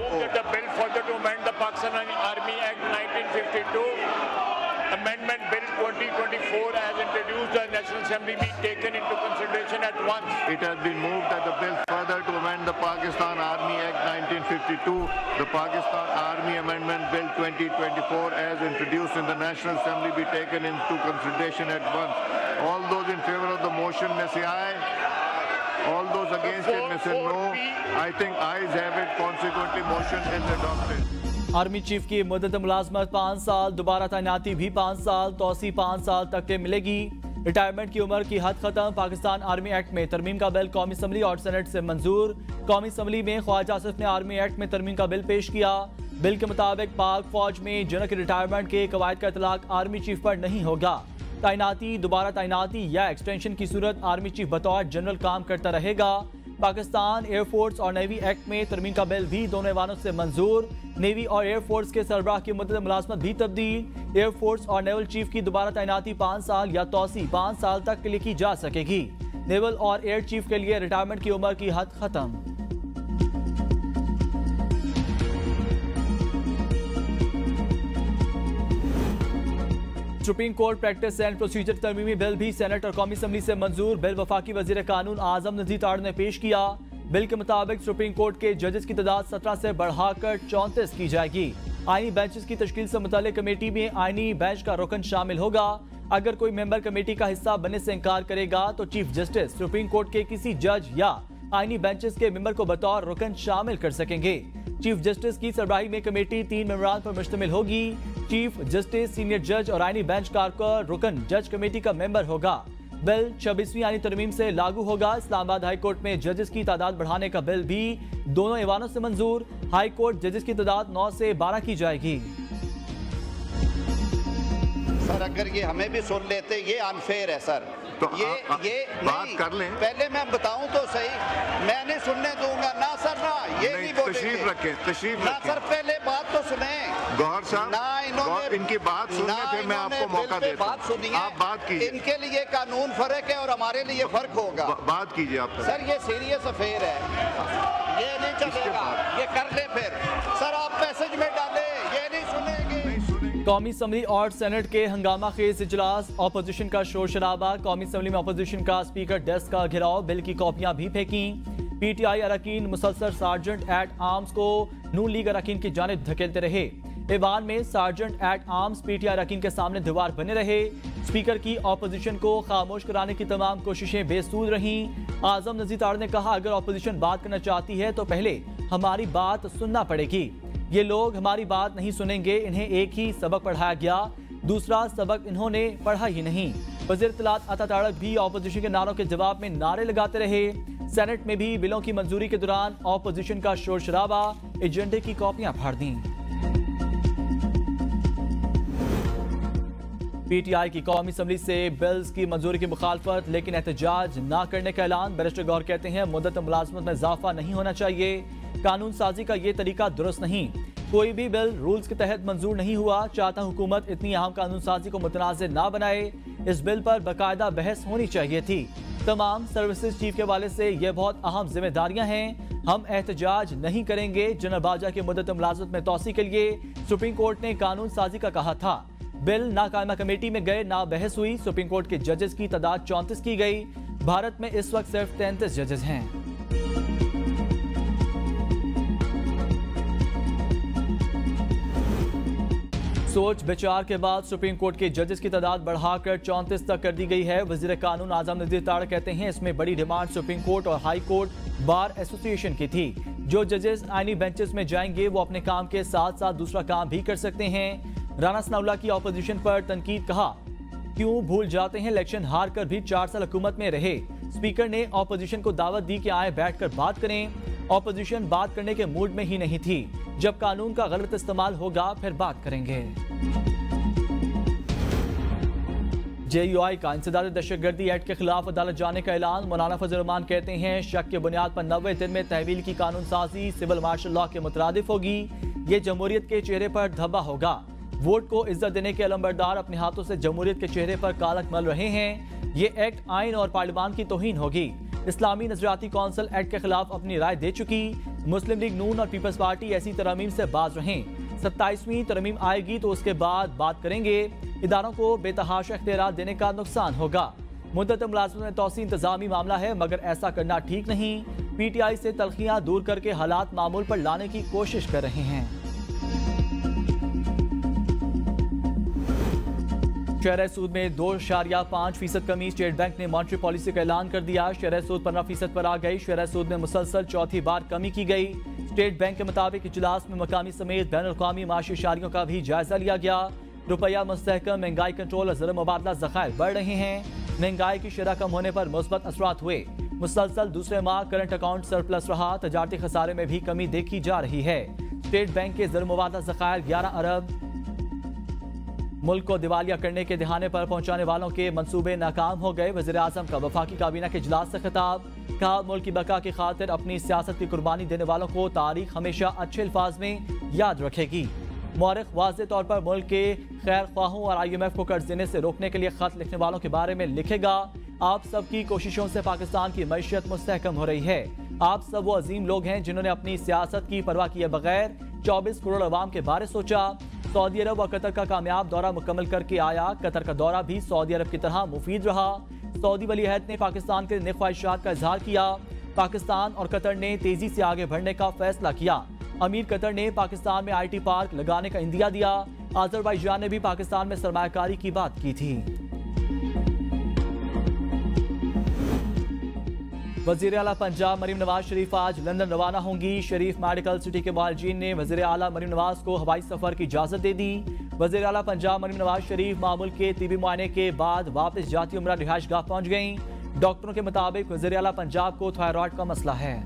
that the bill further to amend the Pakistan Army Act 1952 Amendment Bill 2024 as introduced the National Assembly be taken into consideration at once. It has been moved that the bill further to amend the Pakistan Army Act 1952, the Pakistan Army Amendment Bill 2024 as introduced in the National Assembly be taken into consideration at once. All those in favor of the motion may say aye. Against it say no. I think ayes have it. Consequently, motion is adopted. Army chief की मुदत मुलाजमत पाँच साल दोबारा तैनाती भी पाँच साल तोसी पाँच साल तक के मिलेगी रिटायरमेंट की उम्र की हद खत्म पाकिस्तान आर्मी एक्ट में तरमीम का बिल कौमी असम्बली और सेनेट से मंजूर कौमी असम्बली में ख्वाजा आसिफ ने आर्मी एक्ट में तरमीम का बिल पेश किया बिल के मुताबिक पाक फौज में जनक रिटायरमेंट के कवायद का इतलाक आर्मी चीफ पर नहीं होगा तैनाती, दोबारा तैनाती या एक्सटेंशन की सूरत आर्मी चीफ बतौर जनरल काम करता रहेगा। पाकिस्तान एयरफोर्स और नेवी एक्ट में तरमीम का बिल भी दोनों ऐवानों से मंजूर। नेवी और एयरफोर्स के सरबराह की मदद मुलाजमत भी तब्दील। एयरफोर्स और नेवल चीफ की दोबारा तैनाती पाँच साल या तोसी पाँच साल तक के लिए की जा सकेगी। नेवल और एयर चीफ के लिए रिटायरमेंट की उम्र की हद खत्म। Supreme court practice and procedure तरमीमी bill भी सेनेट और कौमी असम्बली से मंजूर। बिल वफाकी वज़ीर कानून आज़म नजीर ताड़ ने पेश किया। बिल के मुताबिक सुप्रीम कोर्ट के जजेस की तादाद सत्रह से बढ़ाकर चौंतीस की जाएगी। आईनी बेंचेस की तश्कील से मुतल कमेटी में आईनी बेंच का रुकन शामिल होगा। अगर कोई मेंबर कमेटी का हिस्सा बनने से इनकार करेगा तो चीफ जस्टिस, सुप्रीम कोर्ट के किसी जज या आईनी बेंचेस के मेंबर को बतौर रुकन शामिल कर सकेंगे। चीफ जस्टिस की सरबराही में कमेटी तीन मेम्बरान पर मुश्तमिल होगी। चीफ जस्टिस, सीनियर जज और आईनी बेंच कारकर रुकन जज कमेटी का मेंबर होगा। बिल छब्बीसवीं आईनी तरमीम से लागू होगा। इस्लामाबाद हाई कोर्ट में जजेस की तादाद बढ़ाने का बिल भी दोनों ऐवानों से मंजूर। हाई कोर्ट जजेस की तादाद नौ से बारह की जाएगी। सर, अगर ये हमें भी सुन लेते, ये अनफेयर है, सर। तो ये आ- आ- ये बात नहीं, कर लें। पहले मैं बताऊँ तो सही। मैं नहीं सुनने दूँगा ना सर ना ये नहीं, नहीं बोलेंगे। तशरीफ़ रखें, तशरीफ़ ना सर पहले बात तो सुने। गौहर साहब ना इन्होंने इनकी बात सुनने फिर मैं आपको मौका देता बात हूँ। सुनी आप बात कीजिए। इनके लिए कानून फ़र्क है और हमारे लिए फ़र्क होगा। बात कीजिए आप। सर ये सीरियस अफेयर है। ये नहीं चलेगा। ये कर ले फिर। सर कौमी असम्बली और सेनेट के हंगामा खेज इजलास। अपोजिशन का शोर शराबा, कौमी असम्बली में अपोजिशन का स्पीकर डेस्क का घिराव, बिल की कॉपियाँ भी फेंकी। पीटीआई अरकान मुसलसल सार्जेंट एट आर्म्स को नून लीग अरकान की जानब धकेलते रहे। ईवान में सार्जेंट एट आर्म्स पीटीआई अरकान के सामने दीवार बने रहे। स्पीकर की अपोजिशन को खामोश कराने की तमाम कोशिशें बेसूद रहीं। आज़म नजीर ताड़ ने कहा, अगर ऑपोजिशन बात करना चाहती है तो पहले हमारी बात सुनना पड़ेगी। ये लोग हमारी बात नहीं सुनेंगे, इन्हें एक ही सबक पढ़ाया गया, दूसरा सबक इन्होंने पढ़ा ही नहीं। वज़ीर तलात अता भी ऑपोजिशन के नारों के जवाब में नारे लगाते रहे। सेनेट में भी बिलों की मंजूरी के दौरान ऑपोजिशन का शोर शराबा एजेंडे की कॉपियाँ फाड़ दी। पीटीआई की कौमी असम्बली से बिल्स की मंजूरी की मुखालफत, लेकिन एहतजाज ना करने का ऐलान। बैरिस्टर गौर कहते हैं, मुद्दत मुलाजमत में इजाफा नहीं होना चाहिए। कानून साजी का ये तरीका दुरुस्त नहीं। कोई भी बिल रूल्स के तहत मंजूर नहीं हुआ। चाहता हुकूमत इतनी अहम कानून साजी को मुतनाज़ ना बनाए। इस बिल पर बाकायदा बहस होनी चाहिए थी। तमाम सर्विसेज़ चीफ के हवाले से यह बहुत अहम जिम्मेदारियाँ हैं। हम एहतजाज नहीं करेंगे जनरल बाजा की मुद्दत मुलाजमत में तोसी के लिए। सुप्रीम कोर्ट ने कानून साजी का कहा था। बिल नाकायमा कमेटी में गए, ना बहस हुई। सुप्रीम कोर्ट के जजेस की तादाद चौंतीस की गई। भारत में इस वक्त सिर्फ़ तैंतीस जजेस हैं। सोच विचार के बाद सुप्रीम कोर्ट के जजेस की तादाद बढ़ाकर चौंतीस तक कर दी गई है। वज़ीर कानून आज़म नजीर ताड़ कहते हैं, इसमें बड़ी डिमांड सुप्रीम कोर्ट और हाई कोर्ट बार एसोसिएशन की थी। जो जजेस आईनी बेंचेस में जाएँगे, वो अपने काम के साथ साथ दूसरा काम भी कर सकते हैं। राना सनाउल्ला की ऑपोजिशन पर तनकीद कहा, क्यों भूल जाते हैं इलेक्शन हार कर भी चार साल हुकूमत में रहे? स्पीकर ने ऑपोजिशन को दावत दी कि आए बैठकर बात करें। ऑपोजिशन बात करने के मूड में ही नहीं थी। जब कानून का गलत इस्तेमाल होगा, फिर बात करेंगे. जेयूआई का इंसदाद दहशतगर्दी एक्ट के खिलाफ अदालत जाने का ऐलान। मौलाना फजल रहमान कहते हैं, शक के बुनियाद पर नब्बे दिन में तहवील की कानून साजी सिविल मार्शल लॉ के मुतरदिफ होगी। ये जमहूरियत के चेहरे पर धब्बा होगा। वोट को इज़्ज़त देने के अलम्बरदार अपने हाथों से जमहूरियत के चेहरे पर कालक मल रहे हैं। ये एक्ट आइन और पार्लियामान की तोहन होगी। इस्लामी नजरियाती कौंसिल एक्ट के खिलाफ अपनी राय दे चुकी। मुस्लिम लीग नून और पीपल्स पार्टी ऐसी तरमीम से बाज रहें। सत्ताईसवीं तरमीम आएगी तो उसके बाद बात करेंगे। इदारों को बेतहाशा अख्तियार देने का नुकसान होगा। मुद्दत मुलाजमत में तोसी इंतजामी मामला है, मगर ऐसा करना ठीक नहीं। पीटीआई से तलखियाँ दूर करके हालात मामूल पर लाने की कोशिश कर रहे हैं। शहर सूद में दो शारिया पाँच फ़ीसद कमी स्टेट बैंक ने मॉनिटरी पॉलिसी का ऐलान कर दिया। शहर सूद पंद्रह फ़ीसद पर आ गई। शहर सूद में मुसलसल चौथी बार कमी की गई। स्टेट बैंक के मुताबिक इजलास में मकामी समेत बैन अवी माशी शारियों का भी जायजा लिया गया। रुपया मुस्तकम महँगाई कंट्रोल और जर मुबादला जखायर बढ़ रहे हैं। महँगाई की शरह कम होने पर मुस्बत असरात हुए। मुसलसल दूसरे माह करंट अकाउंट सरप्लस रहा। तजारती खसारे में भी कमी देखी जा रही है। स्टेट बैंक के जर मुबादला जखायर ग्यारह अरब मुल्क को दिवालिया करने के दिहाने पर पहुँचाने वालों के मंसूबे नाकाम हो गए। वजी अजम का वफाकी काबीना के इजलास से खिताब। कहा, मुल्क की बका की खातिर अपनी सियासत की कुर्बानी देने वालों को तारीख हमेशा अच्छे अल्फाज में याद रखेगी। मौरख वाज तौर पर मुल्क के खैर ख्वाहों और आई एम एफ़ को कर्ज देने से रोकने के लिए खत लिखने वालों के बारे में लिखेगा, आप सबकी कोशिशों से पाकिस्तान की मैशियत मुस्तकम हो रही है। आप सब वो अजीम लोग हैं जिन्होंने अपनी सियासत की परवाह किए बगैर 24 करोड़ अवाम के बारे सोचा। सऊदी अरब और कतर का कामयाब दौरा मुकम्मल करके आया। कतर का दौरा भी सऊदी अरब की तरह मुफीद रहा। सऊदी वली अहद ने पाकिस्तान के ख्वाहिशात का इजहार किया। पाकिस्तान और कतर ने तेज़ी से आगे बढ़ने का फैसला किया। अमीर कतर ने पाकिस्तान में आईटी पार्क लगाने का इंदिया दिया। आजरबाईजान ने भी पाकिस्तान में सरमाकारी की बात की थी। वज़ीर अला पंजाब मरीम नवाज़ शरीफ आज लंदन रवाना होंगी। शरीफ मेडिकल सिटी के मालजीन ने वज़ीर अला मरीम नवाज़ को हवाई सफ़र की इजाज़त दे दी। वज़ीर अला पंजाब मरीम नवाज़ शरीफ मामूल के तीबी मुआने के बाद वापस जाती उम्र रिहाइश गाह पहुँच गई। डॉक्टरों के मुताबिक वज़ीर अला पंजाब को थायराइड का मसला है।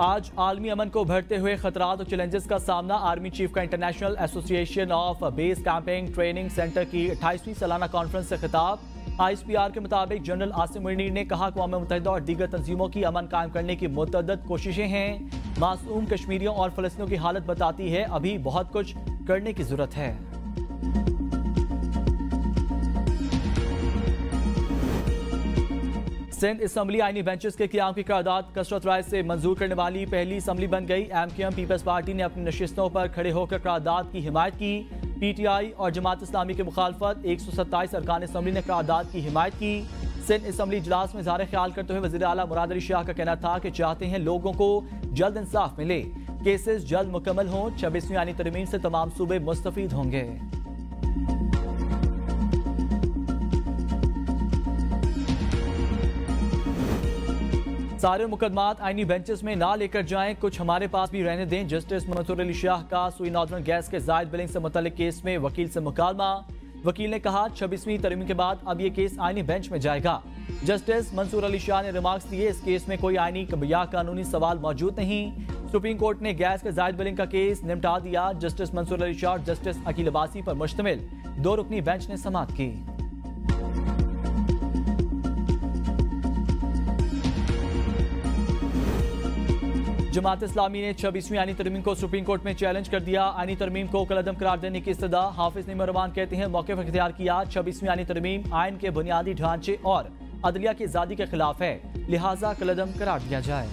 आज आलमी अमन को बढ़ते हुए खतरात और चैलेंजेस का सामना आर्मी चीफ का international association of base camping training centre की अट्ठाईसवीं सालाना कॉन्फ्रेंस से खिताब। आईएसपीआर के मुताबिक जनरल आसिम मुनीर ने कहा अकवा मुतहदा और दीगर तंजीमों की अमन कायम करने की मुतद कोशिशें हैं। मासूम कश्मीरियों और फलस्तियों की हालत बताती है, अभी बहुत कुछ करने की ज़रूरत है। सिंध असम्बली आईनी बेंचेस के क्याम की करारदाद कसरत राय से मंजूर करने वाली पहली असम्बली बन गई। M Q M Peoples Party ने अपनी नशस्तों पर खड़े होकर करारदाद की हिमायत की। पी टी आई और जमात इस्लामी की मुखालफत एक सौ सत्ताईस अरकान असम्बली ने करारदाद की हिमायत की। सिंध असम्बली इजलास में इजहार ख्याल करते हुए वजी अला मुराद अली शाह का कहना था कि चाहते हैं लोगों को जल्द इंसाफ मिले। केसेस जल्द मुकम्मल हों। छब्बीसवीं आनी तरमीम से तमाम सूबे मुस्तफ़ होंगे। सारे मुकदमात आईनी बेंचेस में ना लेकर जाएँ, कुछ हमारे पास भी रहने दें। जस्टिस मंसूर अली शाह का सुई नॉर्दर्न गैस के जायद बिलिंग से मुतल केस में वकील से मुकालमा वकील ने कहा, छब्बीसवीं तरमीम के बाद अब ये केस आईनी बेंच में जाएगा। जस्टिस मंसूर अली शाह ने रिमार्क्स दिए, इस केस में कोई आईनी या कानूनी सवाल मौजूद नहीं। सुप्रीम कोर्ट ने गैस के जायद बिलिंग का केस निपटा दिया। जस्टिस मंसूर अली शाह जस्टिस अकील अबासी पर मुश्तमिल। दो रुकनी बेंच ने समाप्त की। जमात इस्लामी ने छब्बीसवीं आनी तरमीम को सुप्रीम कोर्ट में चैलेंज कर दिया। आनी तरमीम को कलदम करार देने की इस्तः हाफिज निमरमान कहते हैं। मौके पर इख्तियार किया छब्बीसवीं आनी तरमीम, आयन के बुनियादी ढांचे और अदलिया की आज़ादी के खिलाफ है। लिहाजा कलदम करार दिया जाए।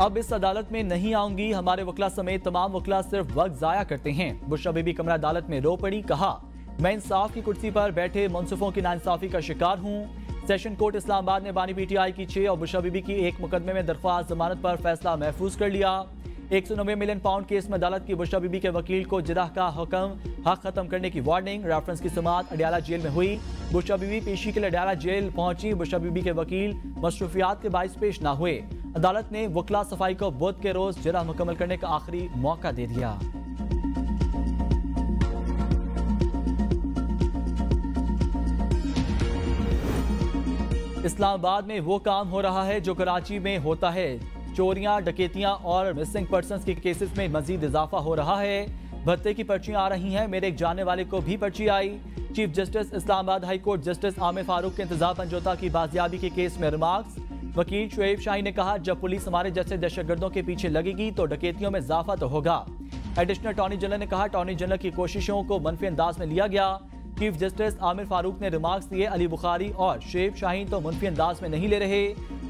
अब इस अदालत में नहीं आऊँगी, हमारे वकला समेत तमाम वकला सिर्फ़ वक्त जाया करते हैं। बुशा बीबी कमरा अदालत में रो पड़ी, कहा मैं इंसाफ की कुर्सी पर बैठे मुनसिफों की नाइंसाफी का शिकार हूँ। सेशन कोर्ट इस्लामाबाद ने बानी पीटीआई की छह और बुशा बीबी की एक मुकदमे में दरख्वास्त जमानत पर फैसला महफूज कर लिया। एक सौ नब्बे मिलियन पाउंड केस में अदालत की बुशा बीबी के वकील को जिदा का हुक्म, हक खत्म करने की वार्निंग, रेफरेंस की समात अडियाला जेल में हुई। बुशा बीबी पेशी के लिए अडियाला जेल पहुँची, बुशा बीबी के वकील मसरूफियात के बायस पेश न हुए। अदालत ने वकला सफ़ाई को बुध के रोज जिरा मुकम्मल करने का आखिरी मौका दे दिया। इस्लामाबाद में वो काम हो रहा है जो कराची में होता है। चोरियाँ, डकैतियाँ और मिसिंग पर्सन के केसेस में मजीद इजाफा हो रहा है। भत्ते की पर्चियाँ आ रही हैं, मेरे एक जानने वाले को भी पर्ची आई। Chief justice, Islamabad high court justice Aamer Farooq के इंतज़ार पंजोता की बाजियाबी के केस में रिमार्क्स। वकील शुएब शाही ने कहा, जब पुलिस हमारे जैसे दहशतगर्दों के पीछे लगेगी तो डकैतियों में इजाफा तो होगा। एडिशनल अटॉर्नी जनरल ने कहा, अटॉर्नी जनरल की कोशिशों को मनफी अंदाज में लिया गया। चीफ जस्टिस आमिर फारूक ने रिमार्क्स दिए। अली बुखारी और शेब शाहीन तो मुनफी अंदाज में नहीं ले रहे।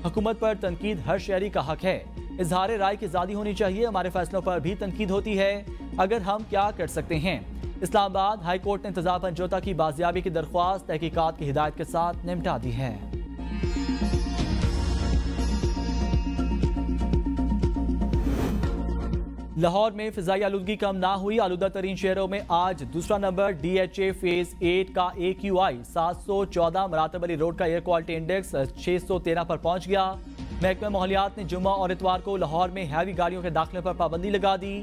हुकूमत पर तनकीद हर शहरी का हक है। इजहार राय की आज़ादी होनी चाहिए। हमारे फैसलों पर भी तनकीद होती है। अगर हम क्या कर सकते हैं? इस्लामाबाद हाईकोर्ट ने इंतज़ाम पंजोता की बाजियाबी की दरख्वास्त। तहकीकत की हिदायत के साथ निमटा दी है। लाहौर में फिजाई आलूदगी कम ना हुई। आलूदा तरीन शहरों में आज दूसरा number. D H A phase eight का ए क्यू आई सात सौ चौदह मरातब अली रोड का एयर क्वालिटी इंडेक्स छः सौ तेरह पर पहुँच गया। महकमा माहौलियात ने जुम्मा और इतवार को लाहौर में हैवी गाड़ियों के दाखिले पर पाबंदी लगा दी।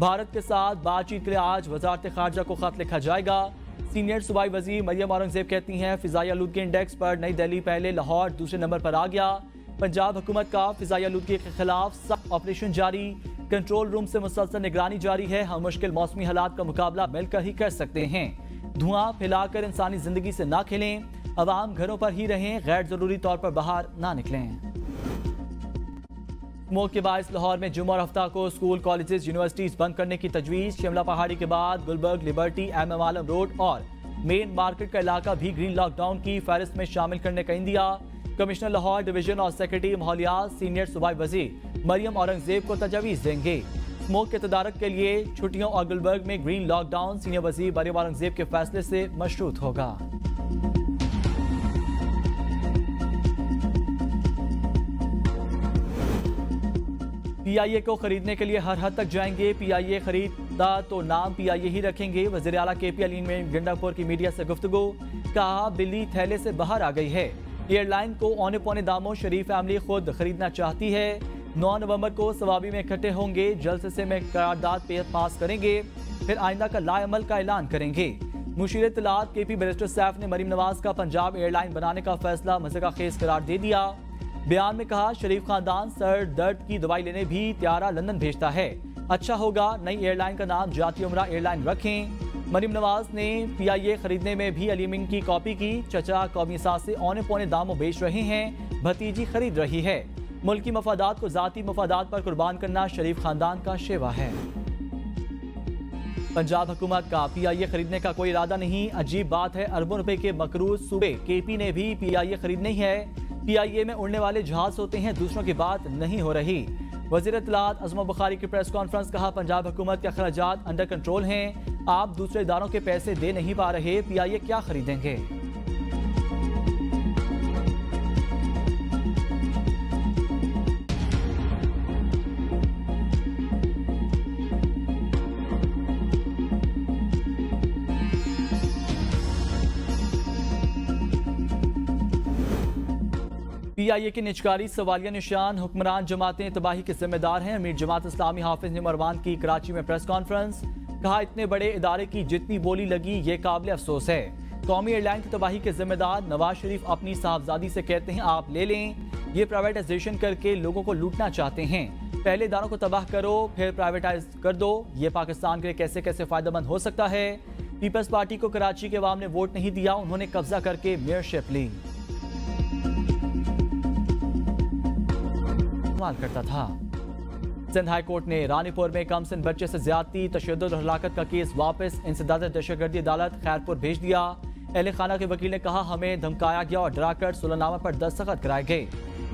भारत के साथ बातचीत के लिए आज वजारत खारजा को खत लिखा जाएगा। सीनियर सूबाई वज़ीर मरियम औरंगज़ेब कहती हैं, फिजाई आलूदगी इंडेक्स पर नई दिल्ली पहले लाहौर दूसरे नंबर पर आ गया। पंजाब हुकूमत का फिजाई आलूदगी के खिलाफ सख्त ऑपरेशन जारी। कंट्रोल रूम से मुसलसल निगरानी जारी है। हम मुश्किल मौसमी हालात का मुकाबला मिलकर ही कर सकते हैं। धुआँ फैलाकर इंसानी ज़िंदगी से ना खेलें। अवाम घरों पर ही रहें। गैर ज़रूरी तौर पर बाहर ना निकलें। स्मोक के बायस लाहौर में जुम्मा और हफ़्ता को स्कूल, कॉलेजेस, यूनिवर्सिटीज बंद करने की तजवीज़। शिमला पहाड़ी के बाद Gulberg, Liberty, M M Alam road और मेन मार्केट का इलाका भी ग्रीन लॉकडाउन की फहरिस्त में शामिल करने का इंदिया कमिश्नर लाहौर डिवीज़न और सेक्रेटरी माहौलियात सीनियर सूबाई वज़ीर मरियम औरंगज़ेब को तजावीज़ देंगे। स्मोक के तदारक के लिए छुट्टियों और गुलबर्ग में ग्रीन लॉकडाउन, सीनियर वज़ीर मरियम औरंगज़ेब के फैसले से मशरूत होगा। पीआईए को खरीदने के लिए हर हद तक जाएँगे। पीआईए खरीदा तो नाम पीआईए ही रखेंगे। वज़ीर अला के पी अलीन में गंडापुर की मीडिया से गुफ्तगु। कहा, बिल्ली थैले से बाहर आ गई है। एयरलाइन को औने पौने दामों शरीफ फैमिली खुद खरीदना चाहती है। नौ नवंबर को सवाबी में इकट्ठे होंगे जल्द से में करारदाद पास करेंगे, फिर आइंदा का लाएमल का ऐलान करेंगे। मुशीर तलात के पी बैरिस्टर सैफ ने मरीम नवाज़ का पंजाब एयरलाइन बनाने का फैसला मज़े का खेज करार दे दिया। बयान में कहा, शरीफ खानदान सर दर्द की दवाई लेने भी त्यारा लंदन भेजता है। अच्छा होगा, नई एयरलाइन का नाम जाती उमरा एयरलाइन रखें। मरीम नवाज़ ने पीआईए खरीदने में भी अलीमिन की कॉपी की, चचा कौमी से औने पौने दामों बेच रहे हैं, भतीजी खरीद रही है। मुल्की मफादात को जाती मफादात पर कुर्बान करना शरीफ खानदान का शेवा है। पंजाब हुकूमत का पीआईए खरीदने का कोई इरादा नहीं। अजीब बात है, अरबों रुपए के मकरूज सूबे। केपी ने भी पी आई पीआईए खरीदनी है पीआईए में उड़ने वाले जहाज़ होते हैं, दूसरों की बात नहीं हो रही। वज़ीर इतलात अजमा बुखारी की प्रेस कॉन्फ्रेंस कहा, पंजाब हुकूमत के अखराज अंडर कंट्रोल हैं। आप दूसरे इदारों के पैसे दे नहीं पा रहे पीआईए क्या खरीदेंगे? पीआईए की निचकारी, सवालिया निशान, हुक्मरान जमातें तबाही के जिम्मेदार हैं। अमीर जमात इस्लामी हाफिज मरवान की कराची में प्रेस कॉन्फ्रेंस। कहा, इतने बड़े इदारे की जितनी बोली लगी, ये काबिल अफसोस है। कौमी एयरलाइन की तबाही के जिम्मेदार नवाज़ शरीफ अपनी साहबजादी से कहते हैं, आप ले लें। ये प्राइवेटाइजेशन करके लोगों को लूटना चाहते हैं। पहले इदारों को तबाह करो, फिर प्राइवेटाइज कर दो। ये पाकिस्तान के लिए कैसे कैसे फ़ायदेमंद हो सकता है? पीपल्स पार्टी को कराची के अवाम ने वोट नहीं दिया, उन्होंने कब्जा करके मेयरशिप ली। इस्तेमाल करता था। सिंध हाई कोर्ट ने रानीपुर में कम सिंध बच्चे से ज़्यादा तशद और हलाकत का केस वापस इंसदाद दहशतगर्दी अदालत खैरपुर भेज दिया। अहल खाना के वकील ने कहा, हमें धमकाया गया और डराकर सुलनामा पर दस्तखत कराए गए।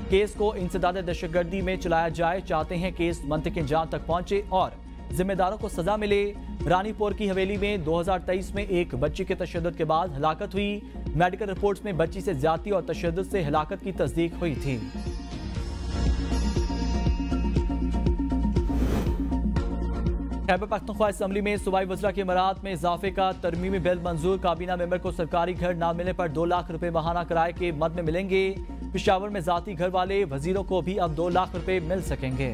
केस को इंसदाद दहशतगर्दी में चलाया जाए, चाहते हैं केस मंतक जान तक पहुँचे और जिम्मेदारों को सजा मिले। रानीपुर की हवेली में 2023 में एक बच्ची के तशद के बाद हलाकत हुई। मेडिकल रिपोर्ट्स में बच्ची से ज़्यादा और तशद से हलाकत की तस्दीक हुई थी। खैबर पख्तनख्वा असम्बली में सूबाई वजरा के मरात में इजाफे का तरमीमी बिल मंजूर। काबीना मेंबर को सरकारी घर न मिलने पर दो लाख रुपए महाना किराए के मद में मिलेंगे। पिशावर में जाती घर वाले वजीरों को भी अब दो लाख रुपए मिल सकेंगे।